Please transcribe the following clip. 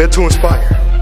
They're too inspired.